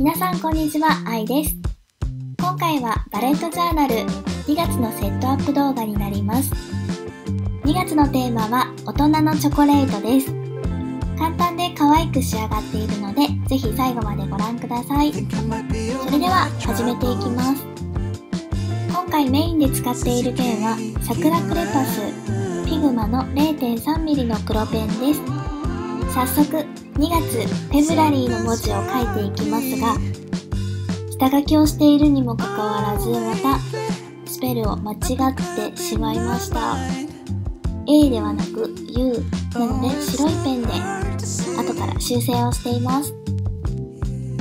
皆さんこんにちは、愛です。今回はバレットジャーナル2月のセットアップ動画になります。2月のテーマは大人のチョコレートです。簡単で可愛く仕上がっているので、ぜひ最後までご覧ください。それでは始めていきます。今回メインで使っているペンはサクラクレパスピグマの 0.3mm の黒ペンです。早速2月フェブラリーの文字を書いていきますが下書きをしているにもかかわらずまたスペルを間違ってしまいました。A ではなく U なので白いペンで後から修正をしています。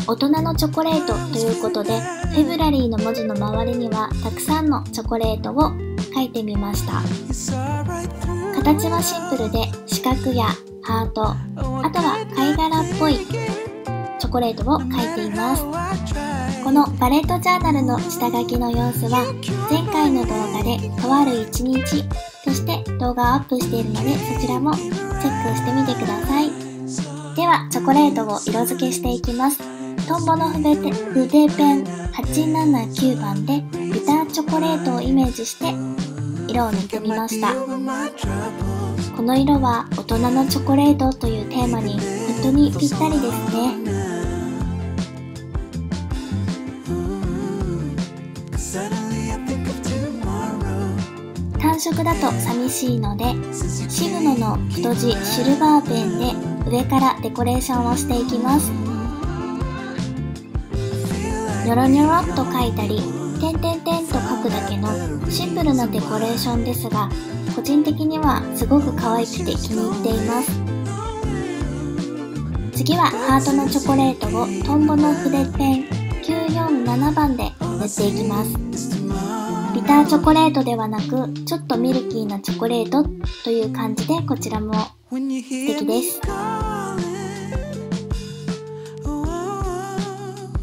大人のチョコレートということでフェブラリーの文字の周りにはたくさんのチョコレートを書いてみました。形はシンプルで四角やハート。あとは貝殻っぽいチョコレートを書いています。このバレットジャーナルの下書きの様子は前回の動画でとある一日として動画をアップしているのでそちらもチェックしてみてください。ではチョコレートを色付けしていきます。トンボの筆ペ筆ペン879番でビターチョコレートをイメージして色を塗ってみました。この色は大人のチョコレートというテーマに本当にぴったりですね。単色だと寂しいのでシグノの太字シルバーペンで上からデコレーションをしていきます。ニョロニョロっと描いたり点々点と書くだけのシンプルなデコレーションですが個人的にはすごく可愛くて気に入っています。次はハートのチョコレートをトンボの筆ペン947番で塗っていきます。ビターチョコレートではなくちょっとミルキーなチョコレートという感じでこちらも素敵です。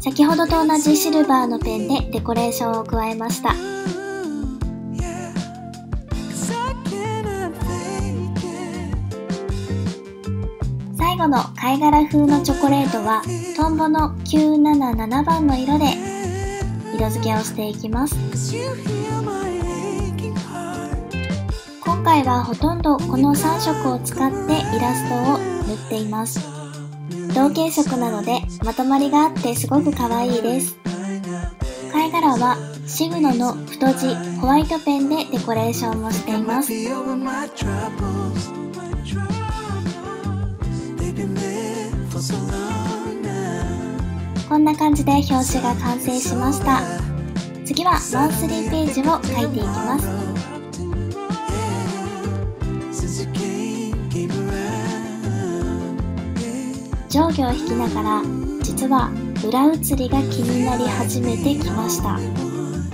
先ほどと同じシルバーのペンでデコレーションを加えました。最後の貝殻風のチョコレートはトンボの977番の色で色付けをしていきます。今回はほとんどこの3色を使ってイラストを塗っています。同系色なのでまとまりがあってすごく可愛いです。貝殻はシグノの太字ホワイトペンでデコレーションもしています。こんな感じで表紙が完成しました。次はマンスリーページを書いていきます。上下を引きながら実は裏写りが気になり始めてきました。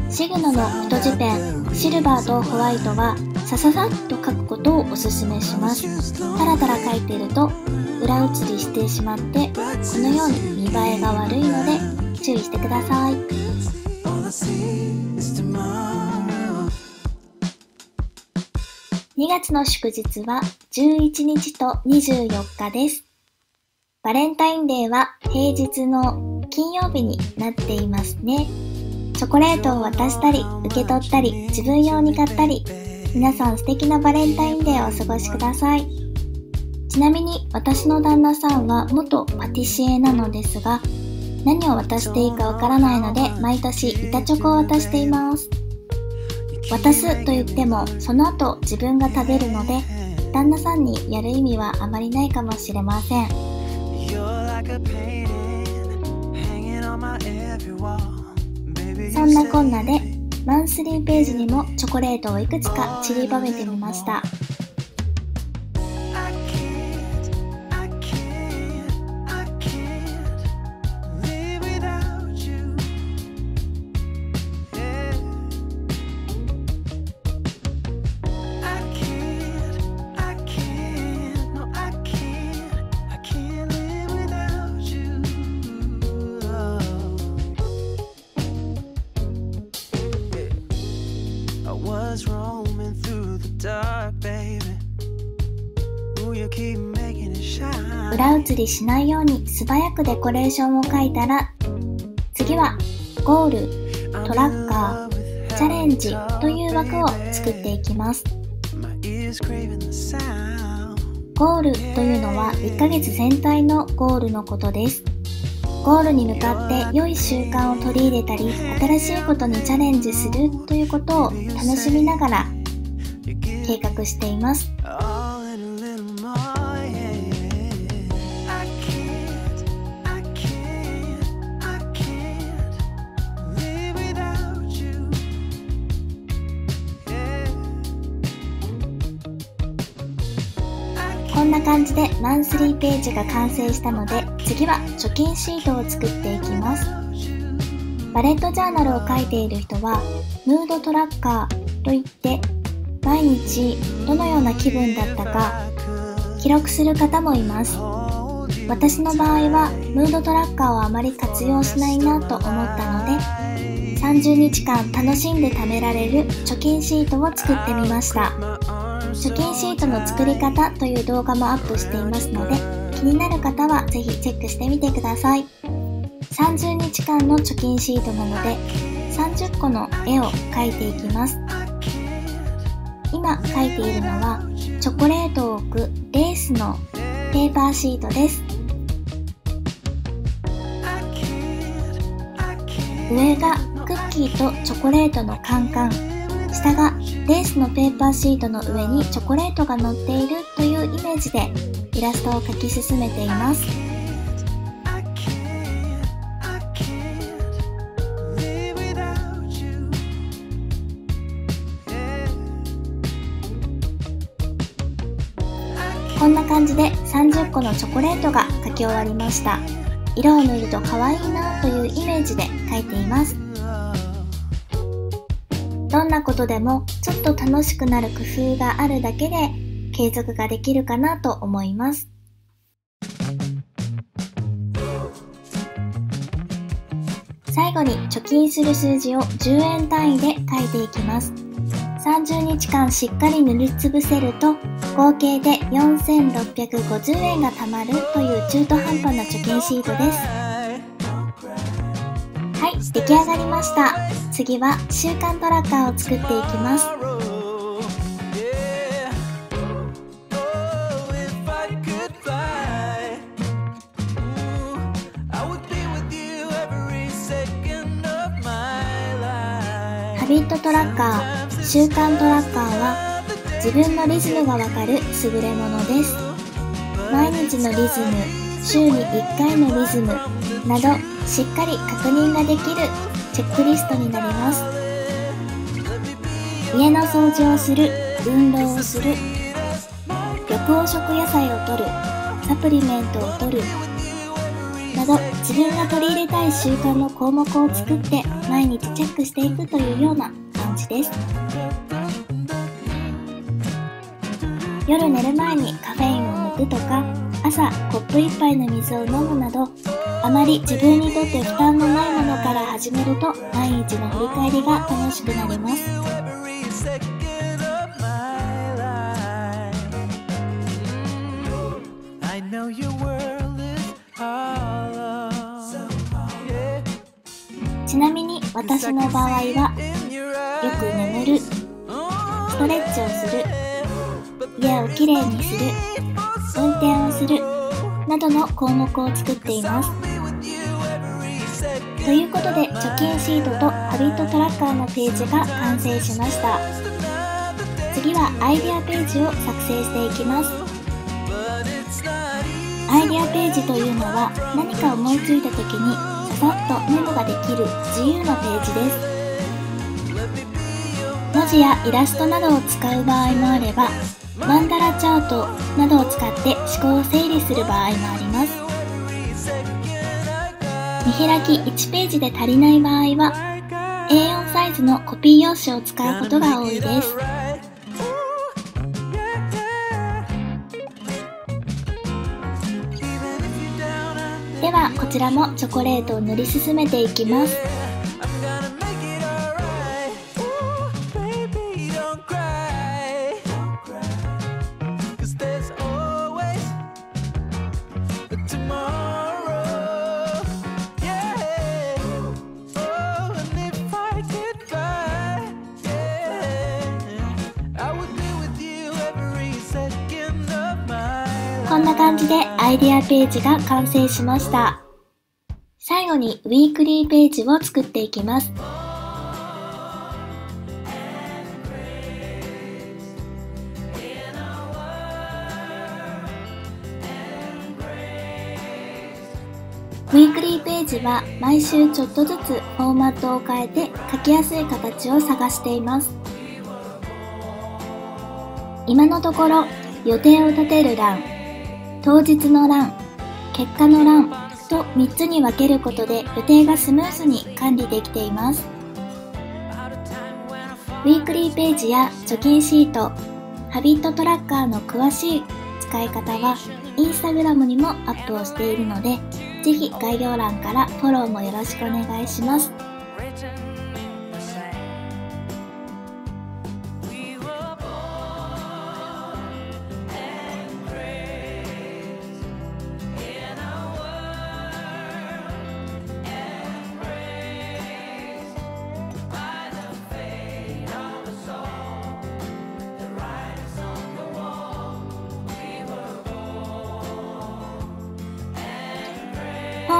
シグノの太字ペンシルバーとホワイトはさささっと書くことをおすすめします。タラタラ書いていると裏写りしてしまってこのように見栄えが悪いので注意してください。2月の祝日は11日と24日です。バレンタインデーは平日の金曜日になっていますね。チョコレートを渡したり受け取ったり自分用に買ったり皆さん素敵なバレンタインデーをお過ごしください。ちなみに私の旦那さんは元パティシエなのですが何を渡していいかわからないので毎年板チョコを渡しています。渡すと言ってもその後自分が食べるので旦那さんにやる意味はあまりないかもしれません。そんなこんなでマンスリーページにもチョコレートをいくつか散りばめてみました裏写りしないように素早くデコレーションを描いたら次次はゴール、トラッカー、チャレンジという枠を作っていきます。ゴールというのは1ヶ月全体のゴールのことです。ゴールに向かって良い習慣を取り入れたり、新しいことにチャレンジするということを楽しみながら計画しています。こんな感じでマンスリーページが完成したので次は貯金シートを作っていきます。バレットジャーナルを書いている人はムードトラッカーといって毎日どのような気分だったか記録する方もいます。私の場合はムードトラッカーをあまり活用しないなと思ったので30日間楽しんで貯められる貯金シートを作ってみました。貯金シートの作り方という動画もアップしていますので気になる方はぜひチェックしてみてください。30日間の貯金シートなので30個の絵を描いていきます。今描いているのはチョコレートを置くレースのペーパーシートです。上がクッキーとチョコレートのカンカン。下がレースのペーパーシートの上にチョコレートが乗っているというイメージでイラストを描き進めています。こんな感じで30個のチョコレートが描き終わりました。色を塗ると可愛いなというイメージで描いています。どんなことでもちょっと楽しくなる工夫があるだけで継続ができるかなと思います。最後に貯金する数字を10円単位で書いていきます。30日間しっかり塗りつぶせると合計で4650円が貯まるという中途半端な貯金シートです。はい出来上がりました次は習慣トラッカーを作っていきます。ハビットトラッカー習慣トラッカーは自分のリズムがわかる優れものです。毎日のリズム週に1回のリズムなどしっかり確認ができるチェックリストになります。家の掃除をする運動をする緑黄色野菜を摂るサプリメントを摂るなど自分が取り入れたい習慣の項目を作って毎日チェックしていくというような感じです。夜寝る前にカフェインを抜くとか朝コップ1杯の水を飲むなどあまり自分にとって負担のないものから始めると毎日の振り返りが楽しくなります。ちなみに私の場合はよく眠るストレッチをする家をきれいにする運転をするなどの項目を作っていますということで貯金シートとハビットトラッカーのページが完成しました。次はアイデアページを作成していきます。アイデアページというのは何か思いついた時にささっとメモができる自由なページです。文字やイラストなどを使う場合もあればマンダラチャートなどを使って思考を整理する場合もあります。開き1ページで足りない場合は A4 サイズのコピー用紙を使うことが多いです。ではこちらもチョコレートを塗り進めていきます。こんな感じでアイデアページが完成しました。最後にウィークリーページを作っていきます。ウィークリーページは毎週ちょっとずつフォーマットを変えて書きやすい形を探しています。今のところ予定を立てる欄、当日の欄、結果の欄と3つに分けることで予定がスムーズに管理できています。ウィークリーページや貯金シート、ハビットトラッカーの詳しい使い方はインスタグラムにもアップをしているのでぜひ概要欄からフォローもよろしくお願いします。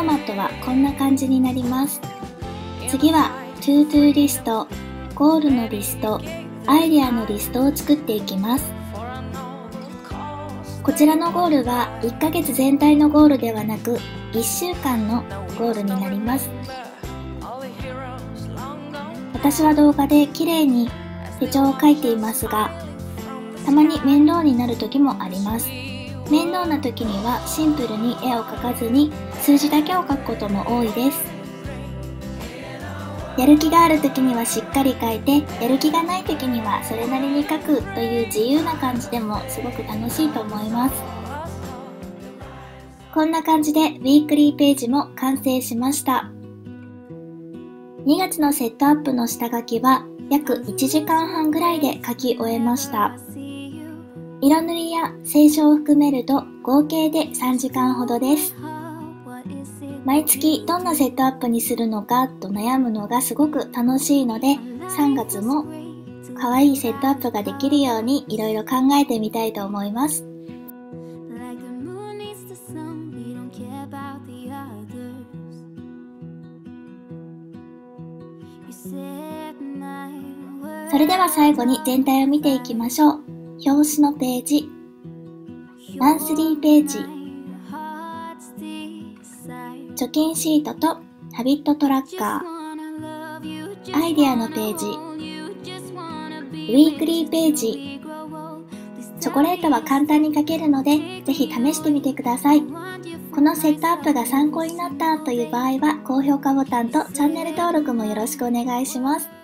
ォーマットはこんな感じになります。次は ToDo リスト、ゴールのリスト、アイデアのリストを作っていきます。こちらのゴールは1ヶ月全体のゴールではなく1週間のゴールになります。私は動画で綺麗に手帳を書いていますが、たまに面倒になる時もあります。面倒な時にはシンプルに絵を描かずに数字だけを書くことも多いです。やる気がある時にはしっかり書いて、やる気がない時にはそれなりに書くという自由な感じでもすごく楽しいと思います。こんな感じでウィークリーページも完成しました。2月のセットアップの下書きは約1時間半ぐらいで書き終えました。色塗りや清書を含めると合計で3時間ほどです。毎月どんなセットアップにするのかと悩むのがすごく楽しいので3月も可愛いセットアップができるようにいろいろ考えてみたいと思います。それでは最後に全体を見ていきましょう。表紙のページ、マンスリーページ、貯金シートとハビットトラッカー、アイデアのページ、ウィークリーページ、チョコレートは簡単に書けるので、ぜひ試してみてください。このセットアップが参考になったという場合は、高評価ボタンとチャンネル登録もよろしくお願いします。